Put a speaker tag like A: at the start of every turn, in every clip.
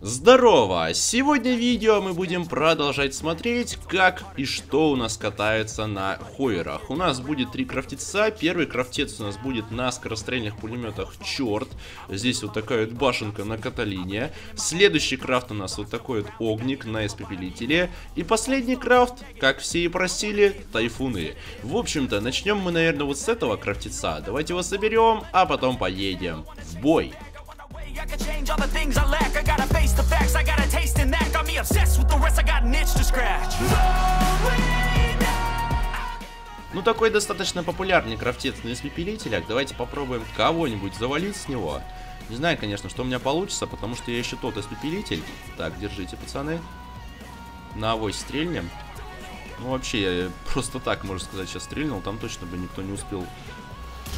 A: Здорово! Сегодня в видео мы будем продолжать смотреть, как и что у нас катается на хойерах. У нас будет три крафтеца. Первый крафтец у нас будет на скорострельных пулеметах Черт. Здесь вот такая вот башенка на Каталине. Следующий крафт у нас вот такой вот огник на испепелителе. И последний крафт, как все и просили, тайфуны. В общем-то, начнем мы, наверное, вот с этого крафтеца. Давайте его соберем, а потом поедем в бой. Ну, такой достаточно популярный крафтец на испепелителях. Давайте попробуем кого-нибудь завалить с него. Не знаю, конечно, что у меня получится, потому что я еще тот испепелитель. Так, держите, пацаны. На авось стрельнем. Ну, вообще, я просто так, можно сказать, сейчас стрельнул. Там точно бы никто не успел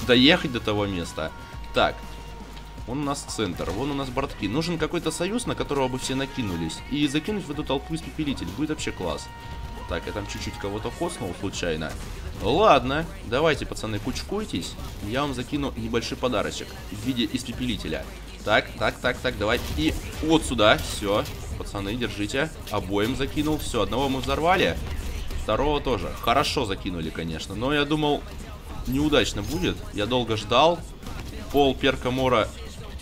A: доехать до того места. Так, Вон у нас центр, вон у нас бортки. Нужен какой-то союз, на которого бы все накинулись. И закинуть в эту толпу испепелитель. Будет вообще класс. Так, я там чуть-чуть кого-то хоснул случайно. Ладно, давайте, пацаны, кучкуйтесь. Я вам закину небольшой подарочек в виде испепелителя. Так, так, так, так, давай. И вот сюда, все. Пацаны, держите. Обоим закинул. Все, одного мы взорвали. Второго тоже. Хорошо закинули, конечно. Но я думал, неудачно будет. Я долго ждал. Пол перка мора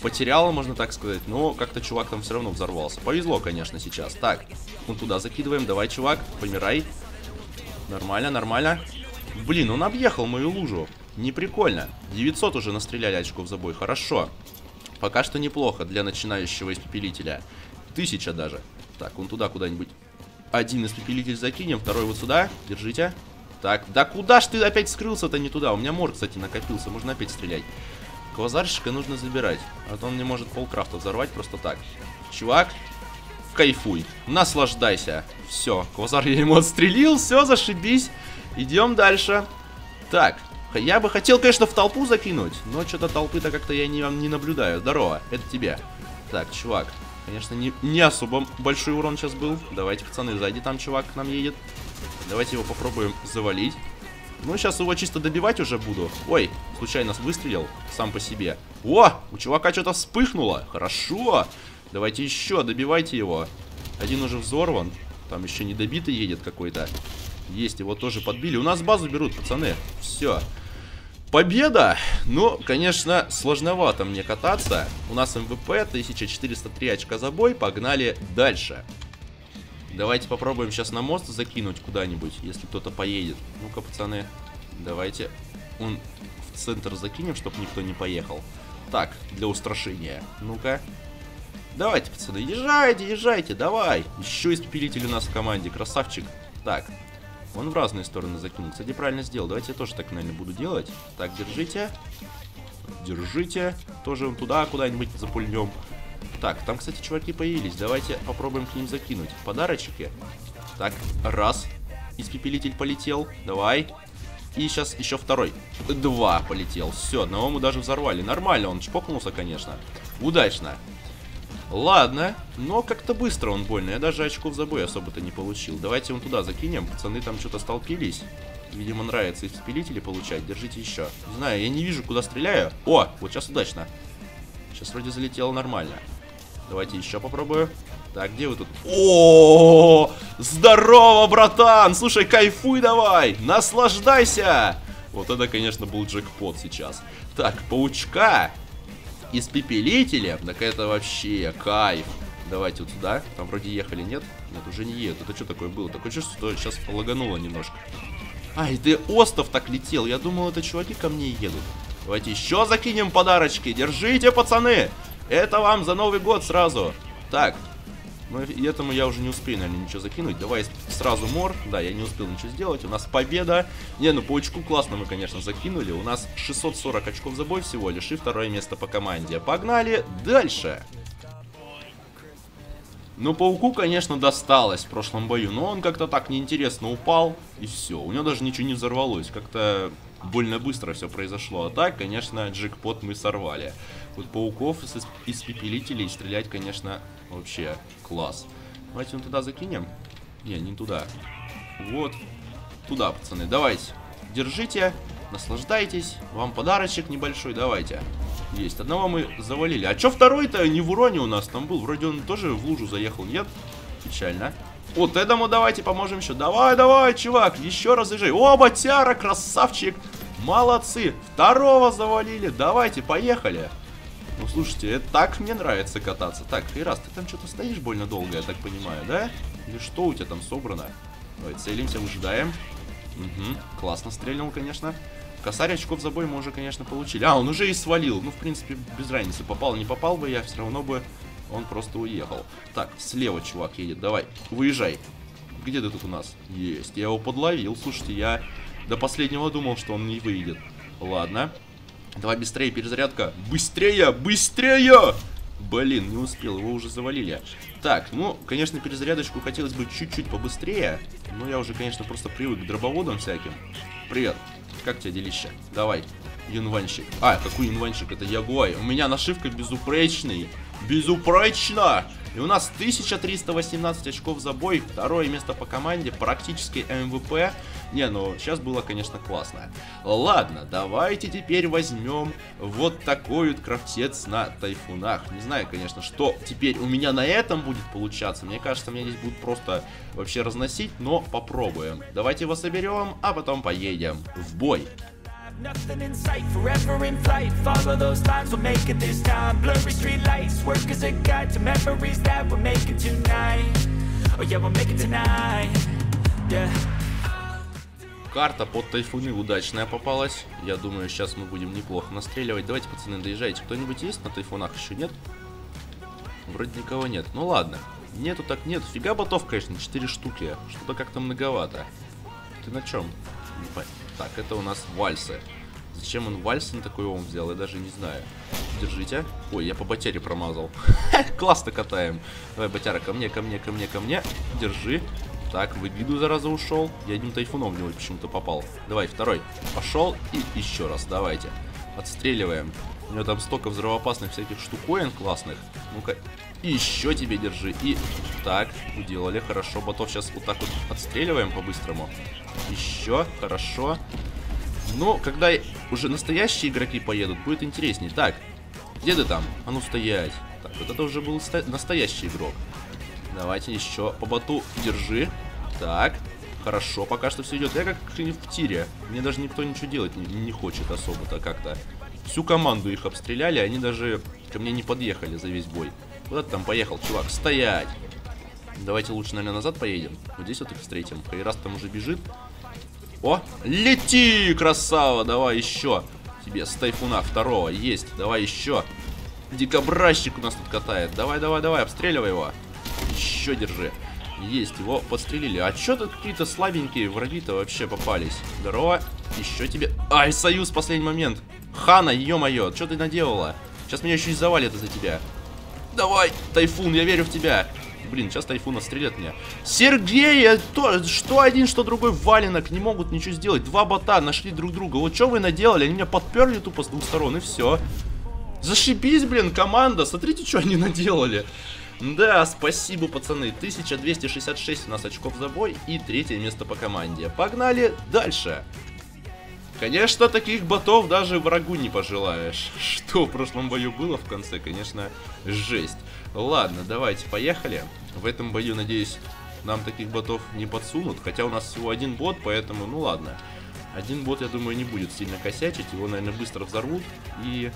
A: потеряла, можно так сказать, но как-то чувак там все равно взорвался. Повезло, конечно, сейчас. Так, мы туда закидываем. Давай, чувак, помирай. Нормально, нормально. Блин, он объехал мою лужу. Не прикольно. 900 уже настреляли очков за бой. Хорошо. Пока что неплохо для начинающего испепелителя. Тысяча даже. Так, он туда куда-нибудь. Один испепелитель закинем, второй вот сюда. Держите. Так, да куда ж ты опять скрылся-то не туда? У меня мор, кстати, накопился. Можно опять стрелять. Квазарщика нужно забирать, а то он не может полкрафта взорвать просто так. Чувак, кайфуй, наслаждайся. Все, квазар я ему отстрелил, все, зашибись. Идем дальше. Так, я бы хотел, конечно, в толпу закинуть, но что-то толпы-то как-то я не, не наблюдаю. Здорово, это тебе. Так, чувак, конечно, не, не особо большой урон сейчас был. Давайте, пацаны, сзади там чувак к нам едет. Давайте его попробуем завалить. Ну, сейчас его чисто добивать уже буду. Ой, случайно выстрелил сам по себе. О, у чувака что-то вспыхнуло. Хорошо. Давайте еще, добивайте его. Один уже взорван. Там еще недобитый едет какой-то. Есть, его тоже подбили. У нас базу берут, пацаны. Все. Победа! Ну, конечно, сложновато мне кататься. У нас МВП, 1403 очка за бой. Погнали дальше. Давайте попробуем сейчас на мост закинуть куда-нибудь, если кто-то поедет. Ну-ка, пацаны, давайте он центр закинем, чтобы никто не поехал. Так, для устрашения. Ну-ка. Давайте, пацаны, езжайте, езжайте, давай. Еще испепелитель у нас в команде, красавчик. Так, он в разные стороны закинул. Кстати, правильно сделал. Давайте я тоже так, наверное, буду делать. Так, держите. Держите. Тоже он туда куда-нибудь запульнем. Так, там, кстати, чуваки появились. Давайте попробуем к ним закинуть. Подарочки. Так, раз. Испепелитель полетел. Давай. И сейчас еще второй. Два полетел. Все, одного мы даже взорвали. Нормально, он чпокнулся, конечно. Удачно. Ладно, но как-то быстро он больно. Я даже очков за бой особо-то не получил. Давайте он туда закинем. Пацаны там что-то столпились. Видимо, нравится испепелители получать. Держите еще. Не знаю, я не вижу, куда стреляю. О, вот сейчас удачно. Сейчас вроде залетело нормально. Давайте еще попробую. Так, где вы тут? О, здорово, братан! Слушай, кайфуй давай! Наслаждайся! Вот это, конечно, был джекпот сейчас. Так, паучка испепелителя. Так это вообще кайф. Давайте вот сюда. Там вроде ехали, нет? Нет, уже не едут. Это что такое было? Такое чувство, что сейчас лагануло немножко. Ай, ты остов так летел. Я думал, это чуваки ко мне едут. Давайте еще закинем подарочки. Держите, пацаны. Это вам за Новый год сразу. Так. Ну, и этому я уже не успею, наверное, ничего закинуть. Давай сразу мор. Да, я не успел ничего сделать. У нас победа. Не, ну по очку классно мы, конечно, закинули. У нас 640 очков за бой всего лишь. И второе место по команде. Погнали дальше. Ну, пауку, конечно, досталось в прошлом бою, но он как-то так неинтересно упал, и все. У него даже ничего не взорвалось. Как-то больно быстро все произошло. А так, конечно, джекпот мы сорвали. Вот пауков из испепелителей стрелять, конечно, вообще класс. Давайте он туда закинем. Не, не туда. Вот. Туда, пацаны. Давайте. Держите. Наслаждайтесь. Вам подарочек небольшой, давайте. Есть, одного мы завалили. А чё второй-то не в уроне у нас там был? Вроде он тоже в лужу заехал, нет? Печально. Вот этому давайте поможем еще. Давай, давай, чувак, еще раз езжай. О, Батяра, красавчик. Молодцы. Второго завалили. Давайте, поехали. Ну, слушайте, это так мне нравится кататься. Так, Хейрас, ты там что-то стоишь больно долго, я так понимаю, да? Или что у тебя там собрано? Давай, целимся, выжидаем. Угу, классно стрельнул, конечно. Косарь очков за бой мы уже, конечно, получили. А, он уже и свалил. Ну, в принципе, без разницы. Попал, не попал бы я, все равно бы он просто уехал. Так, слева чувак едет. Давай, выезжай. Где ты тут у нас? Есть, я его подловил. Слушайте, я до последнего думал, что он не выйдет. Ладно. Давай быстрее, перезарядка. Быстрее, быстрее! Блин, не успел, его уже завалили. Так, ну, конечно, перезарядочку хотелось бы чуть-чуть побыстрее. Но я уже, конечно, просто привык к дробоводам всяким. Привет. Как тебе делище? Давай, янванщик. А, какой янванщик? Это Ягуай. У меня нашивка безупречный. Безупречно! И у нас 1318 очков за бой, второе место по команде, практически МВП. Не, ну сейчас было, конечно, классно. Ладно, давайте теперь возьмем вот такой вот крафтец на тайфунах. Не знаю, конечно, что теперь у меня на этом будет получаться. Мне кажется, меня здесь будут просто вообще разносить, но попробуем. Давайте его соберем, а потом поедем в бой. Nothing in sight, forever in flight Follow those lines, we'll make it this time Blurry street lights, work as a guide To memories that we're making tonight Oh yeah, we'll make it tonight Yeah Карта под тайфуны удачная попалась. Я думаю, сейчас мы будем неплохо настреливать. Давайте, пацаны, доезжайте. Кто-нибудь есть на тайфунах? Еще нет? Вроде никого нет. Ну ладно. Нету так нет. Фига ботов, конечно, 4 штуки. Что-то как-то многовато. Ты на чем? Так, это у нас вальсы. Зачем он вальсы на такой ом взял, я даже не знаю. Держите. Ой, я по батяре промазал. Классно катаем. Давай, батяра, ко мне, ко мне, ко мне, ко мне. Держи. Так, в эгиду, зараза, ушел. Я одним тайфуном в него почему-то попал. Давай, второй. Пошел. И еще раз, давайте. Отстреливаем. У него там столько взрывоопасных всяких штуковин классных. Ну-ка, еще тебе держи. И так, уделали, хорошо. Ботов сейчас вот так вот отстреливаем по-быстрому. Еще, хорошо. Но когда уже настоящие игроки поедут, будет интереснее. Так, где ты там? А ну стоять. Так, вот это уже был настоящий игрок. Давайте еще по боту держи. Так, хорошо, пока что все идет. Я как в тире. Мне даже никто ничего делать не, не хочет особо-то как-то. Всю команду их обстреляли, они даже ко мне не подъехали за весь бой. Куда ты там поехал, чувак? Стоять! Давайте лучше, наверное, назад поедем. Вот здесь вот их встретим. Хайрас там уже бежит. О, лети, красава! Давай еще. Тебе с тайфуна второго. Есть. Давай еще. Дикобразчик у нас тут катает. Давай, давай, давай, обстреливай его. Еще держи. Есть, его подстрелили. А что тут какие-то слабенькие враги-то вообще попались? Здорово. Еще тебе... Ай, союз, последний момент. Хана, ё-моё, что ты наделала? Сейчас меня еще и завалит из-за тебя. Давай, Тайфун, я верю в тебя. Блин, сейчас Тайфун отстрелят меня. Сергей, то, что один, что другой валенок, не могут ничего сделать. Два бота нашли друг друга. Вот что вы наделали? Они меня подперли тупо с двух сторон, и все. Зашибись, блин, команда. Смотрите, что они наделали. Да, спасибо, пацаны. 1266 у нас очков за бой и третье место по команде. Погнали дальше. Конечно, таких ботов даже врагу не пожелаешь. Что в прошлом бою было в конце, конечно, жесть. Ладно, давайте, поехали. В этом бою, надеюсь, нам таких ботов не подсунут. Хотя у нас всего один бот, поэтому, ну ладно. Один бот, я думаю, не будет сильно косячить. Его, наверное, быстро взорвут. И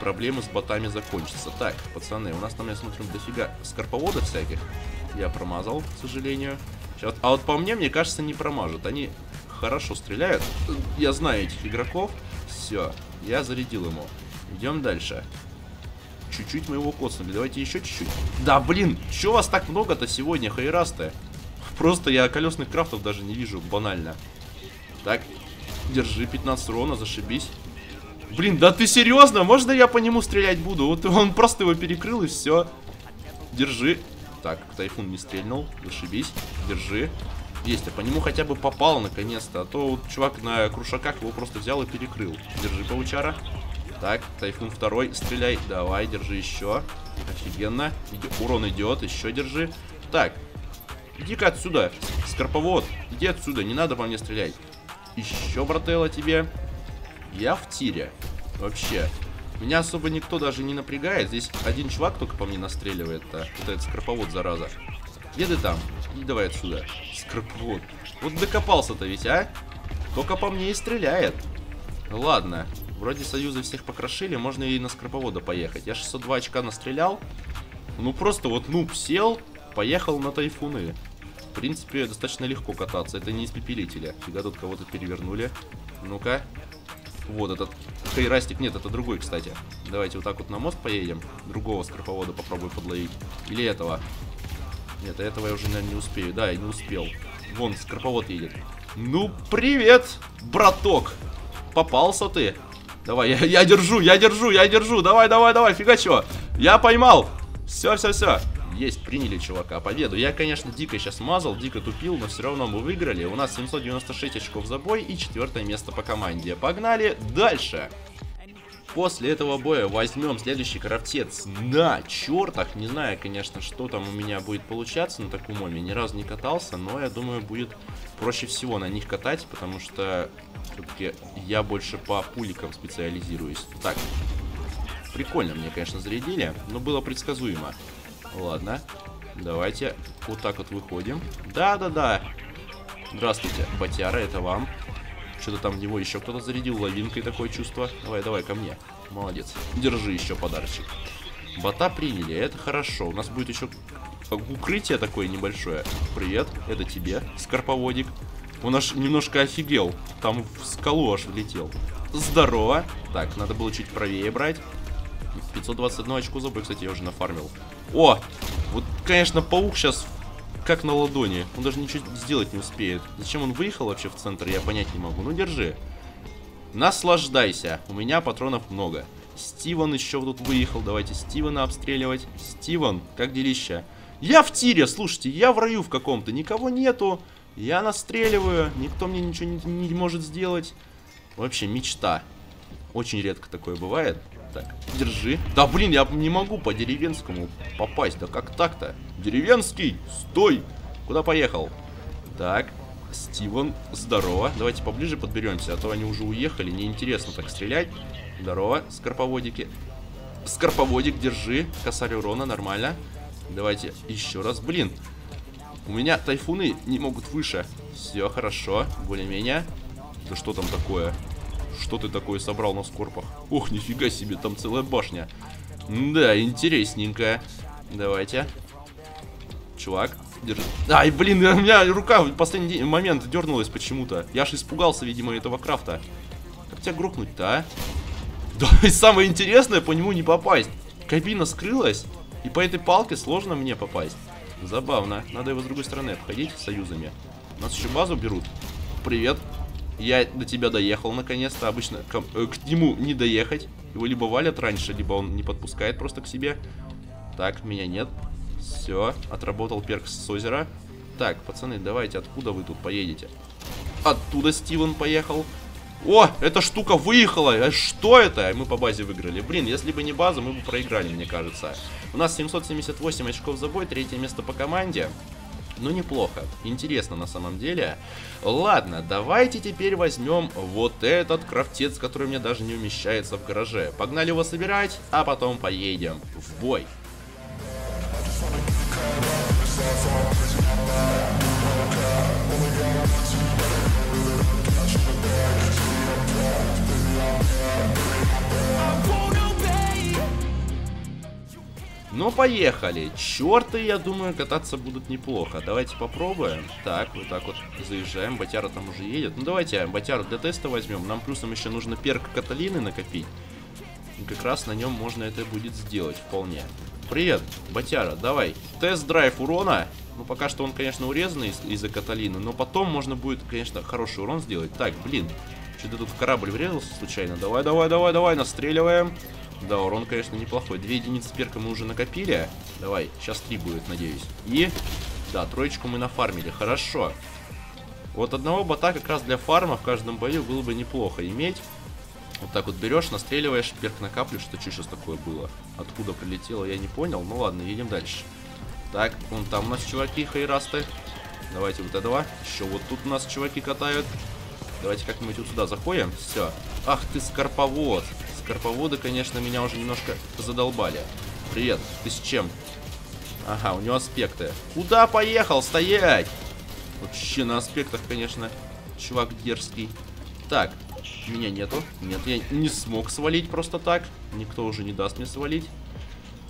A: проблемы с ботами закончатся. Так, пацаны, у нас там, я смотрю, дофига скорповодов всяких. Я промазал, к сожалению. Сейчас, а вот по мне, мне кажется, не промажут. Они хорошо стреляют. Я знаю этих игроков. Все, я зарядил ему. Идем дальше. Чуть-чуть мы его коцнули. Давайте еще чуть-чуть. Да, блин, что вас так много-то сегодня, хайрасты? Просто я колесных крафтов даже не вижу, банально. Так, держи 15 урона, зашибись. Блин, да ты серьезно? Можно я по нему стрелять буду? Вот он просто его перекрыл и все. Держи. Так, тайфун не стрельнул. Зашибись. Держи. Есть, а по нему хотя бы попал наконец-то. А то вот чувак на крушаках его просто взял и перекрыл. Держи, паучара. Так, тайфун второй, стреляй. Давай, держи еще. Офигенно. Урон идет, еще держи. Так, иди-ка отсюда, скорповод. Иди отсюда, не надо по мне стрелять. Еще, брателла, тебе. Я в тире. Вообще. Меня особо никто даже не напрягает. Здесь один чувак только по мне настреливает-то. Вот этот скорповод, зараза. Где ты там? Иди давай отсюда. Скорповод. Вот докопался-то ведь, а? Только по мне и стреляет. Ладно. Вроде союзы всех покрошили, можно и на скорповода поехать. Я 602 очка настрелял. Ну просто вот нуб сел, поехал на тайфуны. В принципе, достаточно легко кататься. Это не испепелители. Фига тут кого-то перевернули. Ну-ка. Вот этот Хейрастик. Нет, это другой, кстати. Давайте вот так вот на мост поедем. Другого скорповода попробую подловить. Или этого. Нет, этого я уже, наверное, не успею. Да, я не успел. Вон, скорповод едет. Ну, привет, браток. Попался ты. Давай, я, я держу, я держу, я держу. Давай, давай, давай, фига чего. Я поймал. Все, все, все. Есть, приняли чувака победу. Я, конечно, дико сейчас мазал, дико тупил, но все равно мы выиграли. У нас 796 очков за бой и четвертое место по команде. Погнали дальше. После этого боя возьмем следующий крафтец на чертах. Не знаю, конечно, что там у меня будет получаться на таком моме. Ни разу не катался, но я думаю, будет проще всего на них катать, потому что все-таки я больше по пуликам специализируюсь. Так, прикольно мне, конечно, зарядили, но было предсказуемо. Ладно, давайте вот так вот выходим. Да-да-да. Здравствуйте, Батяра, это вам. Что-то там в него еще кто-то зарядил лавинкой такое чувство. Давай, давай, ко мне. Молодец. Держи еще подарочек. Бота приняли, это хорошо. У нас будет еще укрытие такое небольшое. Привет, это тебе, скорповодик. Он аж немножко офигел. Там в скалу аж влетел. Здорово. Так, надо было чуть правее брать. 521 очку забыл, кстати, я уже нафармил. О! Вот, конечно, паук сейчас как на ладони. Он даже ничего сделать не успеет. Зачем он выехал вообще в центр, я понять не могу. Ну, держи. Наслаждайся. У меня патронов много. Стивен еще тут выехал. Давайте Стивена обстреливать. Стивен, как делища? Я в тире, слушайте, я в раю в каком-то. Никого нету. Я настреливаю. Никто мне ничего не, не может сделать. Вообще, мечта. Очень редко такое бывает. Так, держи. Да блин, я не могу по деревенскому попасть. Да как так-то? Деревенский, стой! Куда поехал? Так, Стивен, здорово. Давайте поближе подберемся, а то они уже уехали. Неинтересно так стрелять. Здорово, скорповодики. Скорповодик, держи. Косарь урона, нормально. Давайте еще раз. Блин, у меня тайфуны не могут выше. Все хорошо, более-менее. Да что там такое? Что ты такое собрал на скорпах? Ох, нифига себе, там целая башня. Да, интересненькая. Давайте. Чувак, держи. Ай, блин, у меня рука в последний момент дернулась почему-то. Я аж испугался, видимо, этого крафта. Как тебя грохнуть-то, а? Да, и самое интересное, по нему не попасть. Кабина скрылась, и по этой палке сложно мне попасть. Забавно. Надо его с другой стороны обходить союзами. Нас еще базу берут. Привет. Я до тебя доехал наконец-то. Обычно к, э, к нему не доехать. Его либо валят раньше, либо он не подпускает просто к себе. Так, меня нет. Все, отработал перк с озера. Так, пацаны, давайте, откуда вы тут поедете? Оттуда Стивен поехал. О, эта штука выехала. А что это? Мы по базе выиграли. Блин, если бы не база, мы бы проиграли, мне кажется. У нас 778 очков за бой, третье место по команде. Ну, неплохо. Интересно на самом деле. Ладно, давайте теперь возьмем вот этот крафтец, который мне даже не умещается в гараже. Погнали его собирать, а потом поедем в бой. Ну, поехали. Черты, я думаю, кататься будут неплохо. Давайте попробуем. Так, вот так вот заезжаем. Батяра там уже едет. Ну, давайте Батяру для теста возьмем. Нам плюсом еще нужно перк Каталины накопить. И как раз на нем можно это будет сделать вполне. Привет, Батяра, давай. Тест-драйв урона. Ну, пока что он, конечно, урезанный из-за из Каталины, но потом можно будет, конечно, хороший урон сделать. Так, блин, что-то тут в корабль врезался случайно. Давай, давай, давай, давай, настреливаем. Да, урон, конечно, неплохой. Две единицы перка мы уже накопили. Давай, сейчас три будет, надеюсь. И, да, троечку мы нафармили. Хорошо. Вот одного бота как раз для фарма в каждом бою было бы неплохо иметь. Вот так вот берешь, настреливаешь, перк накапливаешь. Что, что сейчас такое было? Откуда прилетело, я не понял. Ну ладно, едем дальше. Так, вон там у нас чуваки хайрасты. Давайте вот этого. Еще вот тут у нас чуваки катают. Давайте как-нибудь вот сюда заходим. Все. Ах ты, скорповод. Скорповоды, конечно, меня уже немножко задолбали. Привет. Ты с чем? Ага, у него аспекты. Куда поехал? Стоять! Вообще на аспектах, конечно, чувак дерзкий. Так, меня нету. Нет, я не смог свалить просто так. Никто уже не даст мне свалить.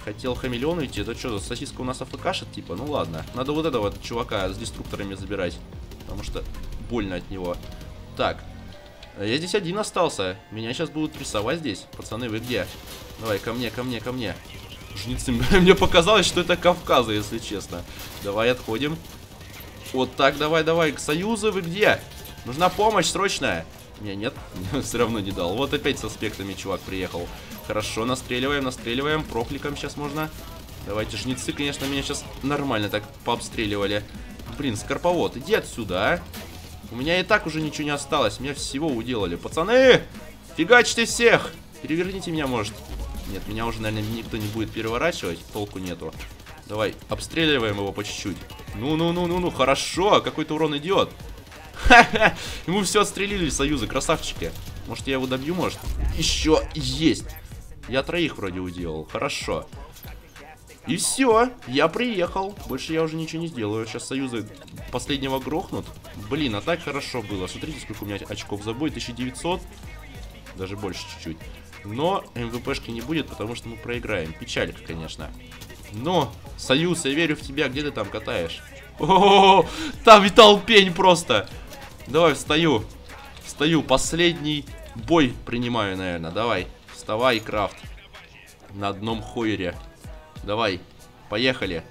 A: Хотел хамелеон уйти. Это что, сосиска у нас афкашит, типа? Ну ладно. Надо вот этого чувака с деструкторами забирать. Потому что больно от него. Так. Я здесь один остался. Меня сейчас будут рисовать здесь. Пацаны, вы где? Давай, ко мне, ко мне, ко мне. Жнецы. Мне показалось, что это Кавказа, если честно. Давай, отходим. Вот так, давай, давай. Союзы, вы где? Нужна помощь срочная. Не, нет, все равно не дал. Вот опять с аспектами чувак приехал. Хорошо, настреливаем, настреливаем. Прокликом сейчас можно. Давайте, жнецы, конечно, меня сейчас нормально так пообстреливали. Блин, скорповод, иди отсюда, а. У меня и так уже ничего не осталось. Меня всего уделали. Пацаны, фигачьте всех. Переверните меня, может. Нет, меня уже, наверное, никто не будет переворачивать. Толку нету. Давай, обстреливаем его по чуть-чуть. Ну-ну-ну-ну-ну, хорошо. Какой-то урон идет. Ха-ха! Ему все отстрелили союзы, красавчики. Может, я его добью, может? Еще есть. Я троих вроде уделал. Хорошо. И все, я приехал. Больше я уже ничего не сделаю. Сейчас союзы последнего грохнут. Блин, а так хорошо было. Смотрите, сколько у меня очков забой. 1900. Даже больше чуть-чуть. Но МВПшки не будет, потому что мы проиграем. Печалька, конечно. Но, Союз, я верю в тебя. Где ты там катаешь? О, -о, -о, -о там витал пень просто. Давай, встаю. Встаю. Последний бой принимаю, наверное. Давай. Вставай, Крафт. На одном хойере. Давай. Поехали.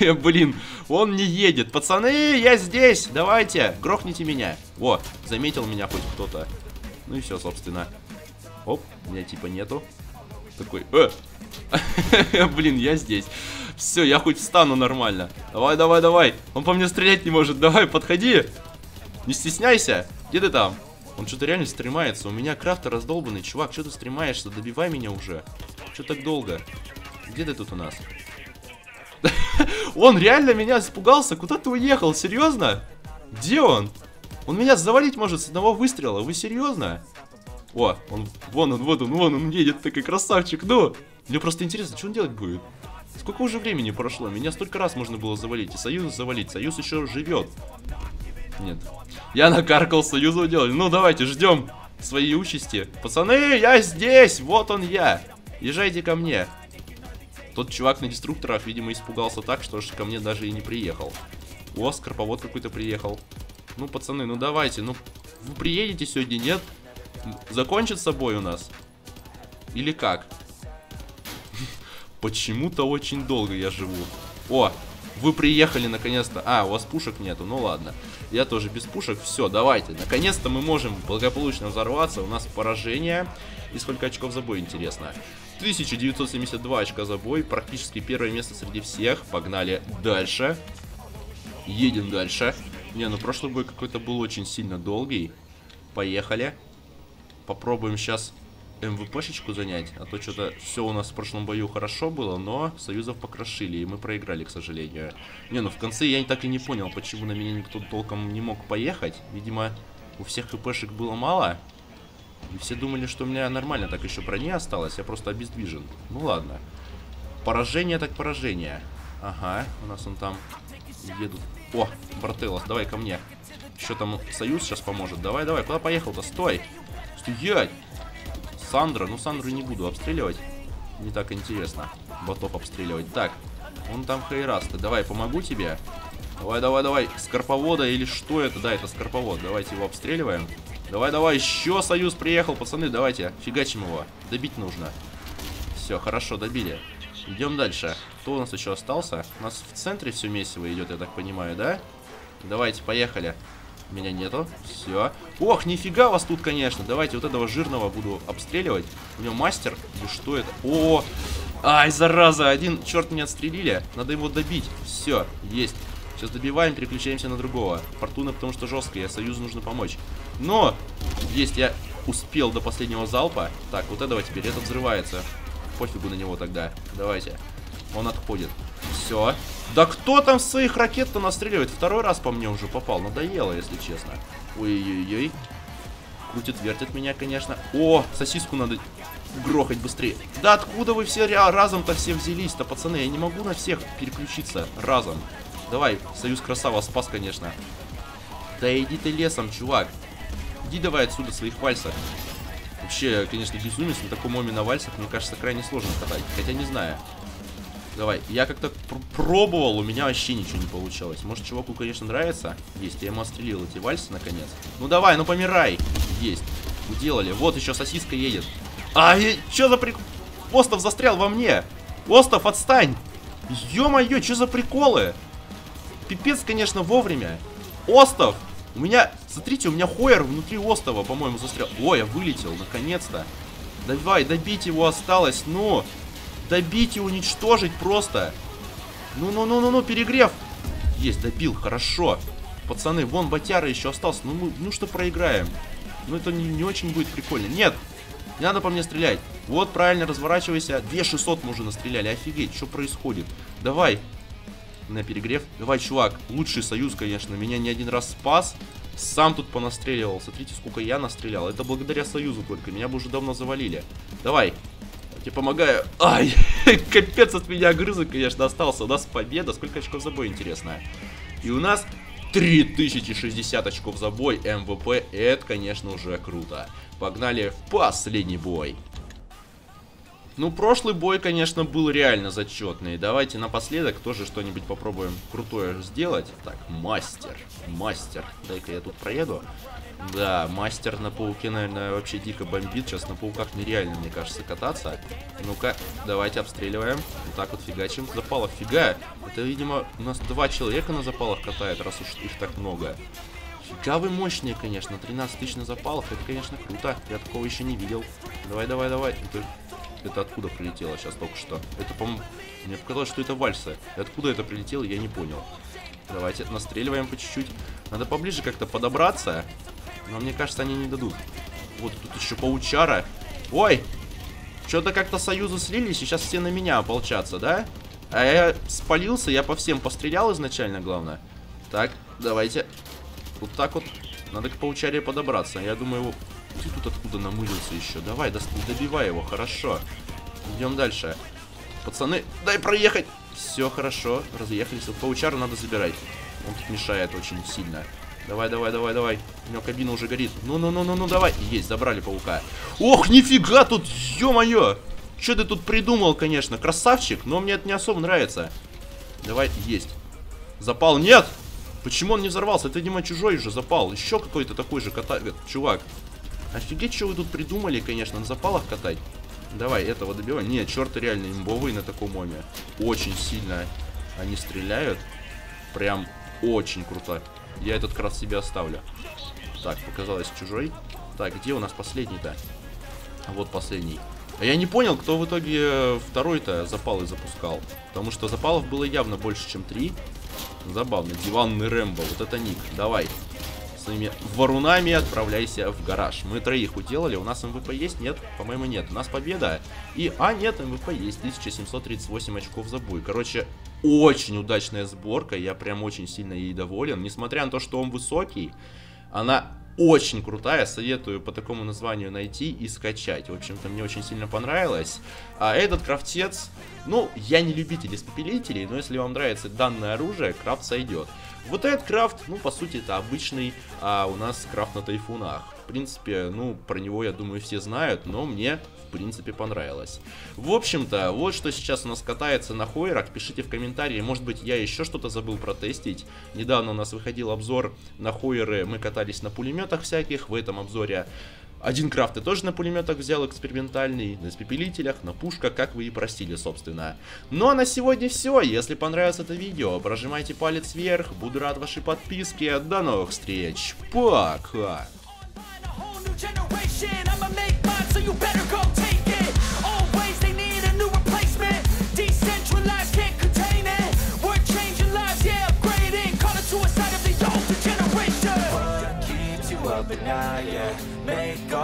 A: Блин, он не едет. Пацаны, я здесь. Давайте, грохните меня. О, заметил меня хоть кто-то. Ну и все, собственно. Оп, меня типа нету. Такой, э! Блин, я здесь. Все, я хоть встану нормально. Давай, давай, давай. Он по мне стрелять не может. Давай, подходи. Не стесняйся. Где ты там? Он что-то реально стремается. У меня крафтер раздолбанный. Чувак, что ты стремаешься? Добивай меня уже. Что так долго? Где ты тут у нас? Он реально меня испугался. Куда ты уехал? Серьезно? Где он? Он меня завалить может с одного выстрела. Вы серьезно? О, он, вон он, вот он, вон он едет, такой красавчик. Ну, мне просто интересно, что он делать будет? Сколько уже времени прошло? Меня столько раз можно было завалить. И Союз завалить. Союз еще живет. Нет. Я накаркал Союзу делать. Ну, давайте, ждем своей участи. Пацаны, я здесь! Вот он я! Езжайте ко мне. Тот чувак на деструкторах, видимо, испугался так, что ко мне даже и не приехал. О, скорповод какой-то приехал. Ну, пацаны, ну давайте, ну, вы приедете сегодня, нет? Закончится бой у нас? Или как? Почему-то очень долго я живу. О, вы приехали наконец-то. А, у вас пушек нету, ну ладно. Я тоже без пушек. Все, давайте. Наконец-то мы можем благополучно взорваться. У нас поражение. И сколько очков за бой, интересно. 1972 очка за бой. Практически первое место среди всех. Погнали дальше. Едем дальше. Не, ну прошлый бой какой-то был очень сильно долгий. Поехали. Попробуем сейчас МВПшечку занять. А то что-то все у нас в прошлом бою хорошо было, но союзов покрошили, и мы проиграли, к сожалению. Не, ну в конце я так и не понял, почему на меня никто толком не мог поехать. Видимо, у всех ХПшек было мало. И все думали, что у меня нормально так еще брони осталось, я просто обездвижен. Ну ладно. Поражение так поражение. Ага, у нас он там едут. О, Брателлос, давай ко мне. Еще там союз сейчас поможет. Давай, давай, куда поехал-то? Стой! Стоять! Сандра, ну Сандру не буду обстреливать. Не так интересно. Ботов обстреливать. Так, он там Хайраста. Давай, помогу тебе. Давай, давай, давай. Скорповода или что это? Да, это Скорповод. Давайте его обстреливаем. Давай, давай, еще союз приехал, пацаны, давайте, фигачим его. Добить нужно. Все, хорошо, добили. Идем дальше. Кто у нас еще остался? У нас в центре все месиво идет, я так понимаю, да? Давайте, поехали. Меня нету. Все. Ох, нифига вас тут, конечно. Давайте вот этого жирного буду обстреливать. У него мастер. Ну что это? О! Ай, зараза, один черт меня отстрелили. Надо его добить. Все, есть. Сейчас добиваем, переключаемся на другого. Фортуна, потому что жесткая, союзу нужно помочь. Но! Есть, я успел до последнего залпа. Так, вот этого теперь, это взрывается. Пофигу на него тогда. Давайте. Он отходит. Все. Да кто там своих ракет-то настреливает? Второй раз по мне уже попал. Надоело, если честно. Ой-ой-ой. Крутит, вертит меня, конечно. О, сосиску надо грохать быстрее. Да откуда вы все разом-то все взялись-то, пацаны? Я не могу на всех переключиться разом. Давай, Союз Красава спас, конечно. Да иди ты лесом, чувак. Иди давай отсюда своих вальсов. Вообще, конечно, безумец на таком моме на вальсах, мне кажется, крайне сложно катать. Хотя не знаю. Давай, я как-то пр пробовал, у меня вообще ничего не получалось. Может, чуваку, конечно, нравится. Есть, я ему отстрелил эти вальсы, наконец. Ну давай, ну помирай. Есть. Уделали. Вот еще сосиска едет. А, что за прик... Остов застрял во мне. Остов, отстань. Ё-моё, что за приколы? Пипец, конечно, вовремя. Остов! У меня, смотрите, у меня Хойер внутри Остова, по-моему, застрял. Ой, я вылетел, наконец-то. Давай, добить его осталось, ну. Добить и уничтожить просто. Ну-ну-ну-ну-ну, перегрев. Есть, добил, хорошо. Пацаны, вон Батяра еще остался. Ну, мы, ну что проиграем? Ну, это не, не очень будет прикольно. Нет, не надо по мне стрелять. Вот, правильно, разворачивайся. 2600 мы уже настреляли. Офигеть, что происходит? Давай. На перегрев. Давай, чувак. Лучший союз, конечно. Меня не один раз спас. Сам тут понастреливал. Смотрите, сколько я настрелял. Это благодаря союзу только. Меня бы уже давно завалили. Давай. Тебе помогаю. Ай, капец от меня грызок, конечно, остался. У нас победа. Сколько очков за бой, интересно. И у нас 3060 очков за бой. МВП. Это, конечно, уже круто. Погнали в последний бой. Ну, прошлый бой, конечно, был реально зачетный. Давайте напоследок тоже что-нибудь попробуем крутое сделать. Так, мастер. Мастер. Дай-ка я тут проеду. Да, мастер на пауке, наверное, вообще дико бомбит. Сейчас на пауках нереально, мне кажется, кататься. Ну-ка, давайте обстреливаем. Вот так вот фигачим. Запалов фига. Это, видимо, у нас два человека на запалах катает, раз уж их так много. Фига вы мощные, конечно. 13 тысяч на запалах. Это, конечно, круто. Я такого еще не видел. Давай, давай, давай. Это, откуда прилетело сейчас только что? Это, по-моему... Мне показалось, что это вальсы. И откуда это прилетело, я не понял. Давайте настреливаем по чуть-чуть. Надо поближе как-то подобраться. Но мне кажется, они не дадут. Вот тут еще паучара. Ой! Что-то как-то союзы слились, и сейчас все на меня ополчатся, да? А я спалился, я по всем пострелял изначально, главное. Так, давайте. Вот так вот. Надо к паучаре подобраться. Я думаю. Ты тут откуда намылился еще? Давай, добивай его, хорошо. Идем дальше. Пацаны, дай проехать! Все хорошо, разъехались. Вот паучара надо забирать. Он тут мешает очень сильно. Давай, давай, давай, давай. У него кабина уже горит. Ну-ну-ну-ну-ну, давай. Есть, забрали паука. Ох, нифига тут, ё-моё! Что ты тут придумал, конечно? Красавчик, но мне это не особо нравится. Давай, есть. Запал, нет! Почему он не взорвался? Это, видимо, чужой же запал. Еще какой-то такой же кота... Чувак. Офигеть, что вы тут придумали, конечно, на запалах катать. Давай, этого добиваем. Нет, черты реально имбовые на таком моме. Очень сильно они стреляют. Прям очень круто. Я этот крас себе оставлю. Так, показалось чужой. Так, где у нас последний-то? Вот последний. А я не понял, кто в итоге э, второй-то запалы запускал. Потому что запалов было явно больше, чем три. Забавно. Диванный Рэмбо. Вот это ник. Давай. Своими варунами отправляйся в гараж. Мы троих уделали. У нас МВП есть? Нет? По-моему, нет. У нас победа. И... А, нет, МВП есть. 1738 очков за бой. Короче, очень удачная сборка. Я прям очень сильно ей доволен. Несмотря на то, что он высокий, она очень крутая, советую по такому названию найти и скачать. В общем-то, мне очень сильно понравилось. А этот крафтец, ну, я не любитель испепелителей, но если вам нравится данное оружие, крафт сойдет. Вот этот крафт, ну, по сути, это обычный а, у нас крафт на тайфунах. В принципе, ну, про него, я думаю, все знают, но мне, в принципе, понравилось. В общем-то, вот что сейчас у нас катается на Хойрах. Пишите в комментарии, может быть, я еще что-то забыл протестить. Недавно у нас выходил обзор на Хойеры, мы катались на пулеметах всяких. В этом обзоре один крафт я тоже на пулеметах взял экспериментальный, на испепелителях, на пушках, как вы и просили, собственно. Ну а на сегодня все. Если понравилось это видео, прожимайте палец вверх. Буду рад вашей подписке. До новых встреч. Пока. yeah